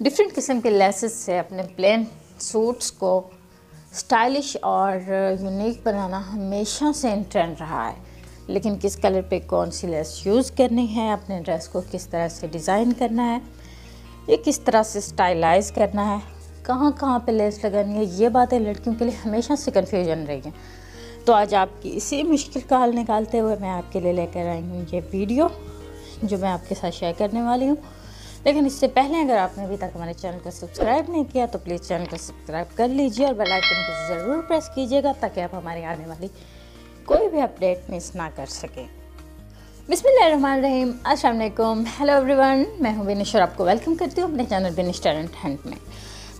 Different قسم کے laces سے اپنے پلین سوٹس کو سٹائلش اور یونیک بنانا ہمیشہ سے ان ٹرینڈ رہا ہے لیکن کس کلر پہ کون سی لیس یوز کرنی ہے اپنے ڈریس کو کس طرح سے ڈیزائن کرنا ہے یہ کس طرح سے سٹائلائز کرنا ہے کہاں کہاں پہ لیس لگانی ہے یہ باتیں لڑکیوں کے لیے ہمیشہ سے کنفیوژن رہی ہیں تو آج آپ کی اسی مشکل کا حل نکالتے ہوئے میں آپ کے لیے لے کر آئی ہوں یہ ویڈیو جو میں آپ کے ساتھ شیئر کرنے والی ہوں لیکن اس سے پہلے اگر آپ نے ابھی تک ہمارے چینل کو سبسکرائب نہیں کیا تو پلیز چینل کو سبسکرائب کر لیجیے اور بیل آئکن کو ضرور پریس کیجیے گا تاکہ آپ ہماری آنے والی کوئی بھی اپڈیٹ مس نہ کر سکیں۔ بسم اللہ الرحمن الرحیم۔ السلام علیکم۔ ہیلو ایوری ون میں ہوں بینش اور آپ کو ویلکم کرتی ہوں اپنے چینل بینش ٹیلنٹ ہینڈ میں۔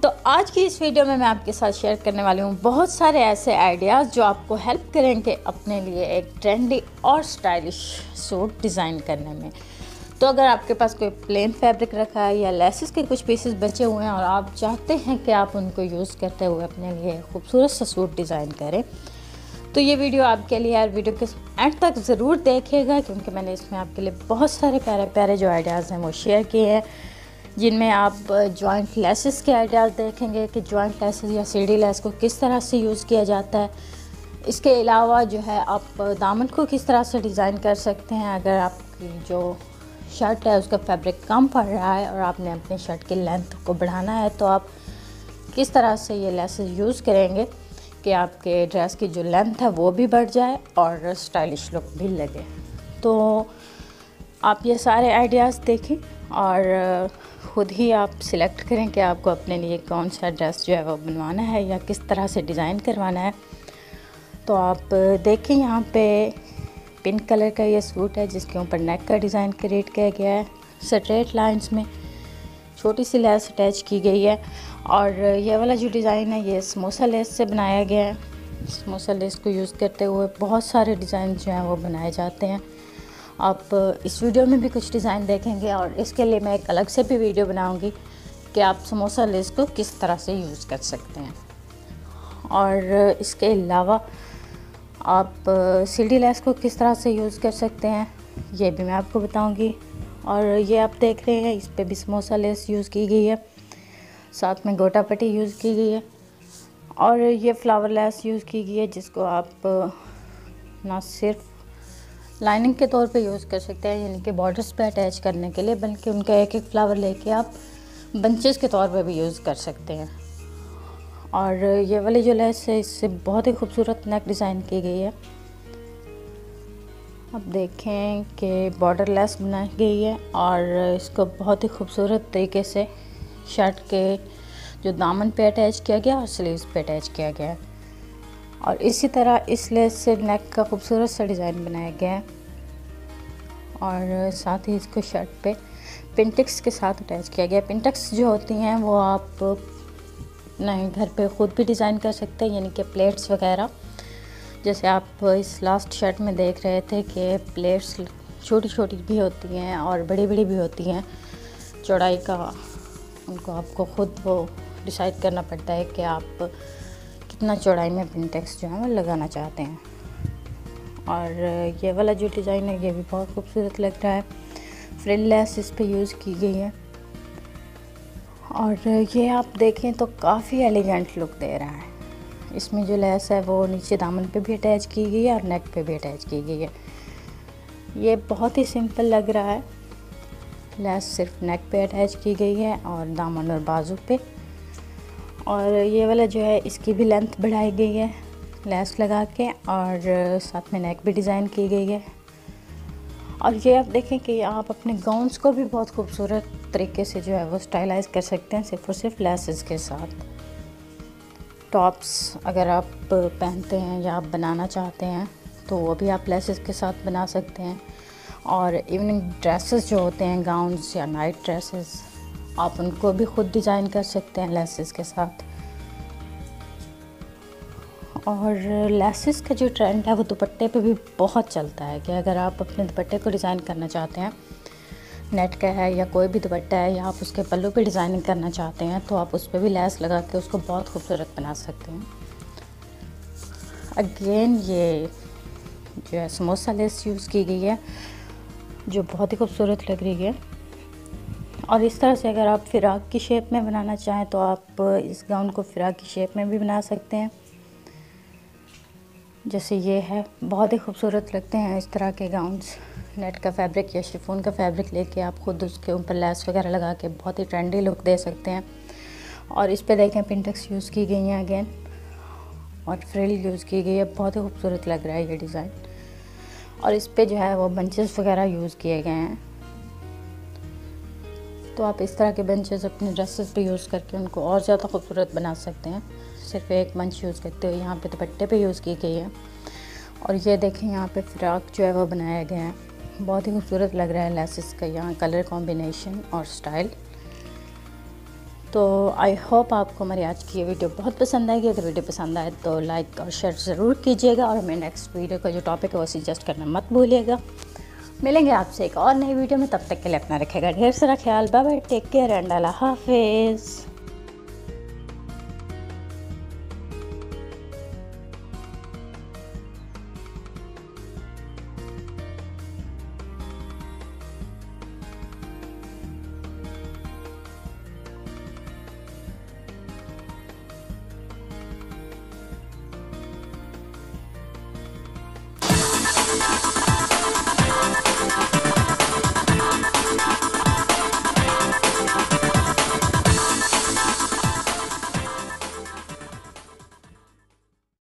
تو آج کی اس ویڈیو میں میں آپ کے ساتھ شیئر کرنے والی ہوں بہت سارے ایسے آئیڈیاز جو آپ کو ہیلپ کریں گے اپنے لیے ایک ٹرینڈی اور سٹائلش سوٹ ڈیزائن کرنے میں۔ تو اگر آپ کے پاس کوئی پلین فیبرک رکھا ہے یا لیسز کے کچھ پیسز بچے ہوئے ہیں اور آپ چاہتے ہیں کہ آپ ان کو یوز کرتے ہوئے اپنے لیے خوبصورت سا سوٹ ڈیزائن کریں، تو یہ ویڈیو آپ کے لیے اور ویڈیو کے اینڈ تک ضرور دیکھے گا، کیونکہ میں نے اس میں آپ کے لیے بہت سارے پیارے پیارے جو آئیڈیاز ہیں وہ شیئر کیے ہیں، جن میں آپ جوائنٹ لیسز کے آئیڈیاز دیکھیں گے کہ جوائنٹ لیسز یا سی ڈی لیس کو کس طرح سے یوز کیا جاتا ہے۔ اس کے علاوہ جو ہے آپ دامن کو کس طرح سے ڈیزائن کر سکتے ہیں، اگر آپ کی جو شرٹ ہے، اس کا فیبرک کم پڑ رہا ہے اور آپ نے اپنے شرٹ کی لینتھ کو بڑھانا ہے۔ تو آپ کس طرح سے یہ لیسز یوز کریں گے کہ آپ کے ڈریس کی جو لینتھ ہے وہ بھی بڑھ جائے اور اسٹائلش لک بھی لگے۔ تو آپ یہ سارے آئیڈیاز دیکھیں اور خود ہی آپ سلیکٹ کریں کہ آپ کو اپنے لیے کون سا ڈریس جو ہے وہ بنوانا ہے یا کس طرح سے ڈیزائن کروانا ہے۔ تو آپ دیکھیں یہاں پہ پنک کلر کا یہ سوٹ ہے، جس کے اوپر نیک کا ڈیزائن کریٹ کیا گیا ہے۔ سٹریٹ لائنز میں چھوٹی سی لیس اٹیچ کی گئی ہے۔ اور یہ والا جو ڈیزائن ہے، یہ سموسا لیس سے بنایا گیا ہے۔ سموسا لیس کو یوز کرتے ہوئے بہت سارے ڈیزائن جو ہیں وہ بنائے جاتے ہیں۔ آپ اس ویڈیو میں بھی کچھ ڈیزائن دیکھیں گے اور اس کے لیے میں ایک الگ سے بھی ویڈیو بناؤں گی کہ آپ سموسا لیس کو کس طرح سے یوز کر سکتے ہیں۔ اور اس کے علاوہ آپ سی ڈی لیس کو کس طرح سے یوز کر سکتے ہیں، یہ بھی میں آپ کو بتاؤں گی۔ اور یہ آپ دیکھ رہے ہیں، اس پہ بھی سموسا لیس یوز کی گئی ہے، ساتھ میں گوٹا پٹی یوز کی گئی ہے۔ اور یہ فلاور لیس یوز کی گئی ہے، جس کو آپ نہ صرف لائننگ کے طور پہ یوز کر سکتے ہیں یعنی کہ بارڈرس پہ اٹیچ کرنے کے لیے، بلکہ ان کا ایک ایک فلاور لے کے آپ بنچز کے طور پہ بھی یوز کر سکتے ہیں۔ اور یہ والی جو لیس ہے، اس سے بہت ہی خوبصورت نیک ڈیزائن کی گئی ہے۔ اب دیکھیں کہ بارڈر لیس بنائی گئی ہے اور اس کو بہت ہی خوبصورت طریقے سے شرٹ کے جو دامن پہ اٹیچ کیا گیا اور سلیوز پہ اٹیچ کیا گیا۔ ہے اور اسی طرح اس لیس سے نیک کا خوبصورت سا ڈیزائن بنایا گیا۔ ہے اور ساتھ ہی اس کو شرٹ پہ پنٹکس کے ساتھ اٹیچ کیا گیا۔ پنٹکس جو ہوتی ہیں، وہ آپ اپنے گھر پہ خود بھی ڈیزائن کر سکتے ہیں یعنی کہ پلیٹس وغیرہ۔ جیسے آپ اس لاسٹ شرٹ میں دیکھ رہے تھے کہ پلیٹس چھوٹی چھوٹی بھی ہوتی ہیں اور بڑی بڑی بھی ہوتی ہیں۔ چوڑائی کا ان کو آپ کو خود وہ ڈیسائڈ کرنا پڑتا ہے کہ آپ کتنا چوڑائی میں پنٹیکس جو ہیں وہ لگانا چاہتے ہیں۔ اور یہ والا جو ڈیزائن ہے، یہ بھی بہت خوبصورت لگ رہا ہے۔ فرل لیس اس پہ یوز کی گئی ہے۔ اور یہ آپ دیکھیں تو کافی ایلیگنٹ لک دے رہا ہے۔ اس میں جو لیس ہے وہ نیچے دامن پہ بھی اٹیچ کی گئی ہے اور نیک پہ بھی اٹیچ کی گئی ہے۔ یہ بہت ہی سمپل لگ رہا ہے۔ لیس صرف نیک پہ اٹیچ کی گئی ہے اور دامن اور بازو پہ۔ اور یہ والا جو ہے اس کی بھی لینتھ بڑھائی گئی ہے لیس لگا کے اور ساتھ میں نیک بھی ڈیزائن کی گئی ہے۔ اور یہ آپ دیکھیں کہ آپ اپنے گاؤنس کو بھی بہت خوبصورت طریقے سے جو ہے وہ سٹائلائز کر سکتے ہیں صرف اور صرف لیسز کے ساتھ۔ ٹاپس اگر آپ پہنتے ہیں یا آپ بنانا چاہتے ہیں تو وہ بھی آپ لیسز کے ساتھ بنا سکتے ہیں۔ اور ایوننگ ڈریسز جو ہوتے ہیں گاؤنس یا نائٹ ڈریسز آپ ان کو بھی خود ڈیزائن کر سکتے ہیں لیسز کے ساتھ۔ اور لیسز کا جو ٹرینڈ ہے وہ دوپٹے پہ بھی بہت چلتا ہے کہ اگر آپ اپنے دوپٹے کو ڈیزائن کرنا چاہتے ہیں نیٹ کا ہے یا کوئی بھی دوپٹہ ہے یا آپ اس کے پلو پہ ڈیزائننگ کرنا چاہتے ہیں تو آپ اس پہ بھی لیس لگا کے اس کو بہت خوبصورت بنا سکتے ہیں۔ اگین یہ جو ہے سموسا لیس یوز کی گئی ہے جو بہت ہی خوبصورت لگ رہی ہے۔ اور اس طرح سے اگر آپ فراق کی شیپ میں بنانا چاہیں تو آپ اس گاؤن کو فراق کی شیپ میں بھی بنا سکتے ہیں۔ جیسے یہ ہے، بہت ہی خوبصورت لگتے ہیں اس طرح کے گاؤنس نیٹ کا فیبرک یا شفون کا فیبرک لے کے آپ خود اس کے اوپر لیس وغیرہ لگا کے بہت ہی ٹرینڈی لک دے سکتے ہیں۔ اور اس پہ دیکھیں پنٹکس یوز کی گئی ہیں اگین۔ اور فریل یوز کی گئی ہے، بہت ہی خوبصورت لگ رہا ہے یہ ڈیزائن۔ اور اس پہ جو ہے وہ بنچز وغیرہ یوز کیے گئے ہیں۔ تو آپ اس طرح کے بنچز اپنے ڈریسز پہ یوز کر کے ان کو اور زیادہ خوبصورت بنا سکتے ہیں۔ صرف ایک منچ یوز کرتے ہوئے یہاں پہ دوپٹے پہ یوز کی گئی ہے۔ اور یہ دیکھیں یہاں پہ فراق جو ہے وہ بنایا گیا ہے بہت ہی خوبصورت لگ رہا ہے لیسز کا یہاں کلر کمبینیشن اور سٹائل۔ تو آئی ہوپ آپ کو ہماری آج کی یہ ویڈیو بہت پسند آئے گی۔ اگر ویڈیو پسند آئے تو لائک اور شیئر ضرور کیجیے گا اور ہمیں نیکسٹ ویڈیو کا جو ٹاپک ہے وہ سجیسٹ کرنا مت بھولیے گا۔ ملیں گے آپ سے ایک اور نئی ویڈیو میں۔ تب تک کے لیے اپنا رکھے گا ڈھیر سارا خیال۔ Bye bye take care and اللہ حافظ۔